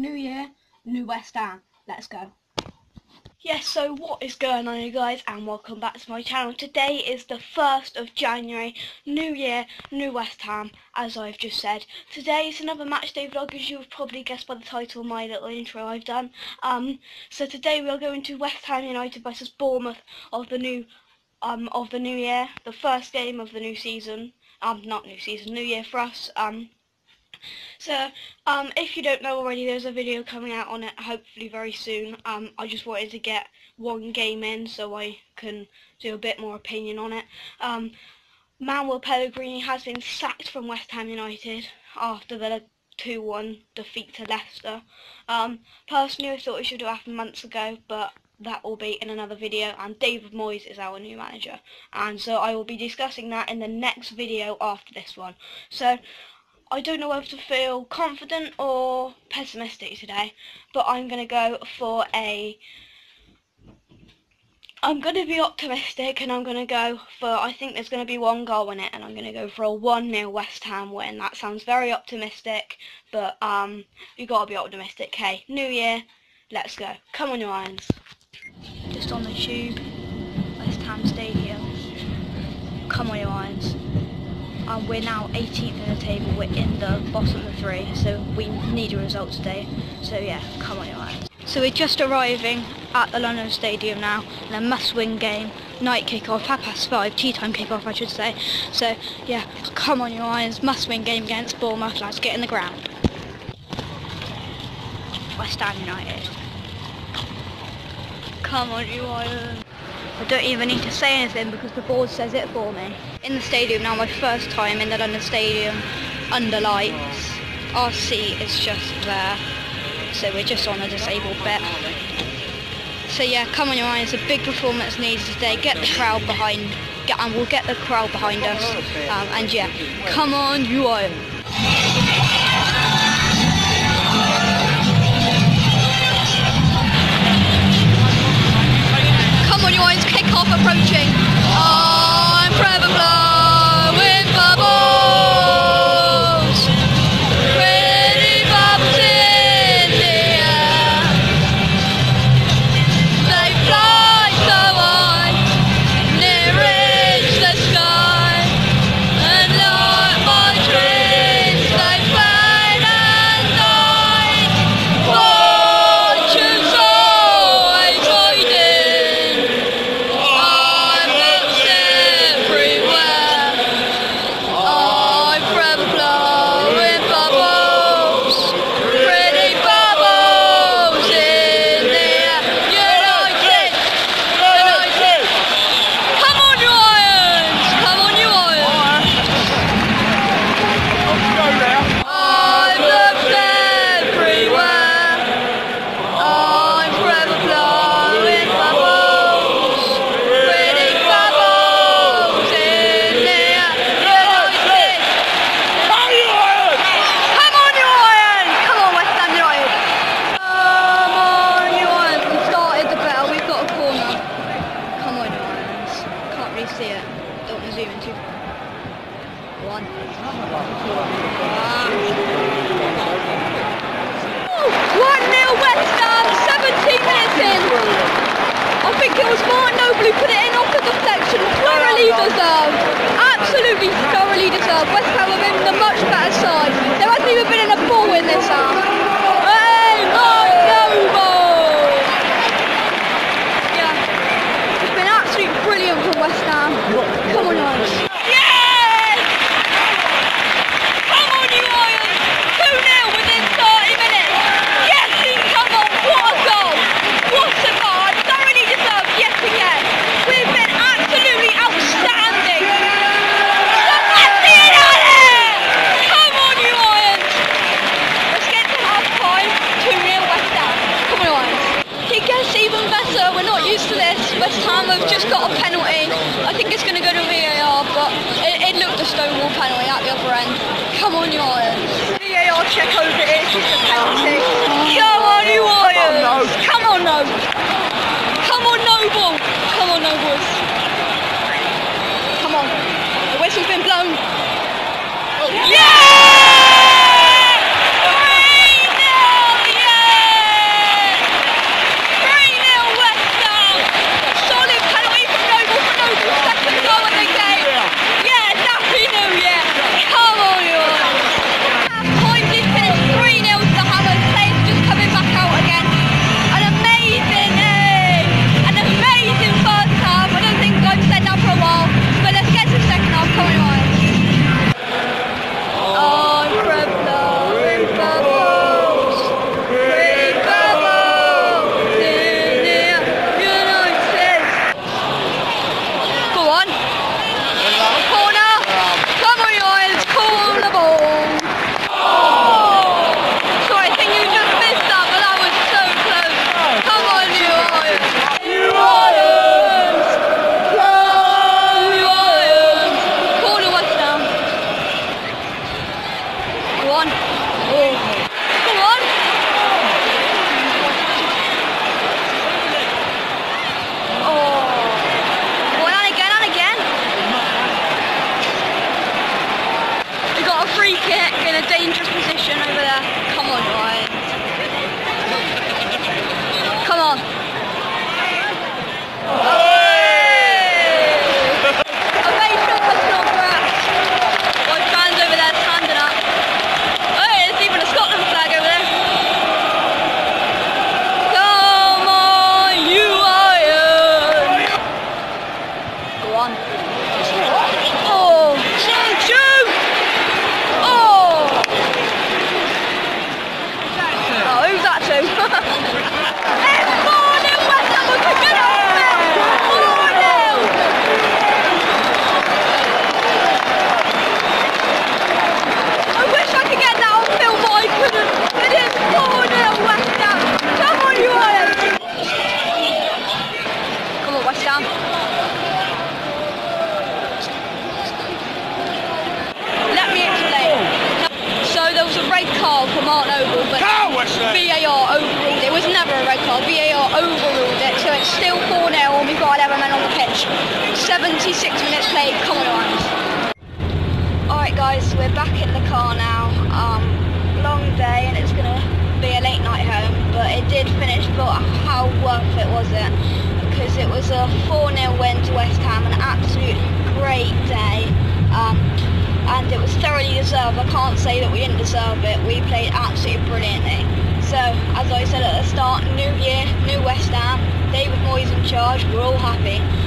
new year, new West Ham. Let's go. Yes, so what is going on you guys and welcome back to my channel. Today is the 1st of January, new year, new West Ham, as I've just said. Today is another match day vlog as you've probably guessed by the title of my little intro I've done. Um, so today we are going to West Ham United versus Bournemouth of the new um of the new year, the first game of the new season. Um not new season, new year for us. Um so, um, if you don't know already, there's a video coming out on it, hopefully very soon. Um, I just wanted to get one game in so I can do a bit more opinion on it. Um, Manuel Pellegrini has been sacked from West Ham United after the 2-1 defeat to Leicester. Um, personally, I thought it should have happened months ago, but that will be in another video and David Moyes is our new manager and so I will be discussing that in the next video after this one so I don't know whether to feel confident or pessimistic today, but I'm going to go for a... I'm going to be optimistic and I'm going to go for, I think there's going to be one goal in it and I'm going to go for a 1-0 West Ham win. That sounds very optimistic, but um, you got to be optimistic. Hey, New Year, let's go. Come on, your irons. Just on the tube, West Ham Stadium. Come on, your irons and we're now 18th in the table, we're in the bottom of three, so we need a result today. So yeah, come on your irons. So we're just arriving at the London Stadium now, in a must-win game, night kick-off, half past five, tea time kick-off I should say. So yeah, come on your irons, must-win game against Bournemouth, let's get in the ground. West Ham United. Come on you Irons. I don't even need to say anything because the board says it for me. In the stadium now, my first time in the London Stadium, under lights. Our seat is just there, so we're just on a disabled bit. So yeah, come on your eyes, a big performance needs today, get the crowd behind, get, and we'll get the crowd behind us, um, and yeah, come on you Iron. Approaching. Oh, I'm forever One. One nil West Ham. 17 minutes in. I think it was Mark Noble who put it in off the deflection. Thoroughly deserved. Absolutely thoroughly deserved. West Ham have been the much better side. There hasn't even been a ball in this half. Hey, Mark Noble! Yeah. It's been absolutely brilliant from West Ham. Come on, guys. Yes! Come on, you Irons! 2 0 within 30 minutes. Yes, Dean, come on. What a goal. What a goal. I thoroughly deserved yet again. We've been absolutely outstanding. Sebastien Haller! Come on, you Irons! Let's get to half time. 2 0 West Ham. Come on, Irons. It gets even better. We're not used to this. West Ham have just got a penalty. I think it's going to go to VAR, but it, it looked a stonewall penalty at the other end. Come on, you Irons. VAR check over it. It's a penalty. Come on, you Irons. Come on, no. Come on, Noble. Come on, Nobles. Come on. The whistle's been blown. Um, VAR overruled it. It was never a red card. VAR overruled it, so it's still 4 0 and we've got 11 men on the pitch. 76 minutes played, come on, Lions. Alright guys, we're back in the car now. Um, long day and it's gonna be a late night home, but it did finish, but how worth it was it? Because it was a 4-0 win to West deserved. I can't say that we didn't deserve it. We played absolutely brilliantly. So, as I said at the start, new year, new West Ham, David Moyes in charge, we're all happy.